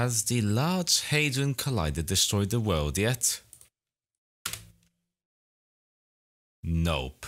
Has the Large Hadron Collider destroyed the world yet? Nope.